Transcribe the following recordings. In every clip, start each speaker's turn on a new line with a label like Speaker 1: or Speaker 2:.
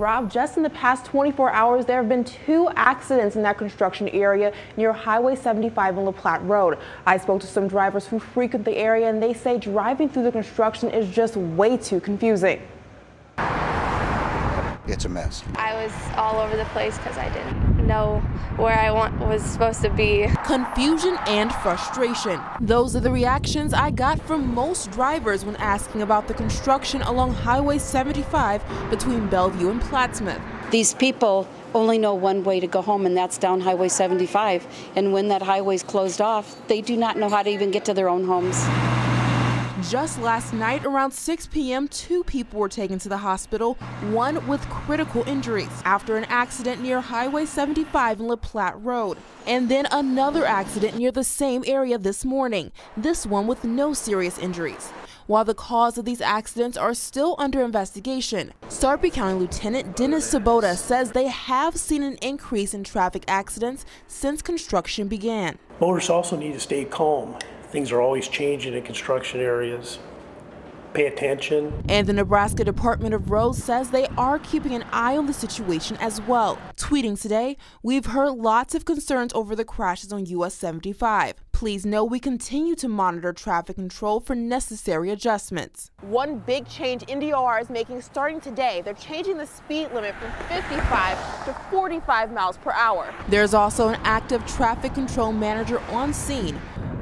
Speaker 1: Rob, just in the past 24 hours, there have been two accidents in that construction area near Highway 75 and La Platte Road. I spoke to some drivers who frequent the area and they say driving through the construction is just way too confusing.
Speaker 2: It's a mess.
Speaker 3: I was all over the place because I didn't know where I want, was supposed to be.
Speaker 4: Confusion and frustration. Those are the reactions I got from most drivers when asking about the construction along Highway 75 between Bellevue and Plattsmouth.
Speaker 5: These people only know one way to go home, and that's down Highway 75. And when that highway's closed off, they do not know how to even get to their own homes.
Speaker 4: Just last night, around 6 p.m., two people were taken to the hospital, one with critical injuries after an accident near Highway 75 and La Platte Road. And then another accident near the same area this morning, this one with no serious injuries. While the cause of these accidents are still under investigation, Sarpy County Lieutenant Dennis Sabota says they have seen an increase in traffic accidents since construction began.
Speaker 6: Motorists also need to stay calm Things are always changing in construction areas. Pay attention.
Speaker 4: And the Nebraska Department of Roads says they are keeping an eye on the situation as well. Tweeting today, we've heard lots of concerns over the crashes on US 75. Please know we continue to monitor traffic control for necessary adjustments.
Speaker 1: One big change NDOR is making starting today. They're changing the speed limit from 55 to 45 miles per hour.
Speaker 4: There's also an active traffic control manager on scene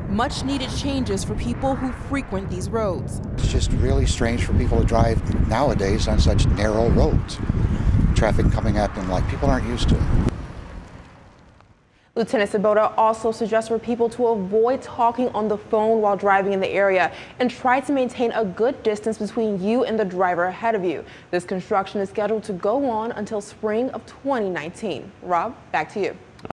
Speaker 4: much needed changes for people who frequent these roads.
Speaker 2: It's just really strange for people to drive nowadays on such narrow roads. Traffic coming at them like people aren't used to it.
Speaker 1: Lieutenant Sabota also suggests for people to avoid talking on the phone while driving in the area and try to maintain a good distance between you and the driver ahead of you. This construction is scheduled to go on until spring of 2019. Rob, back to you.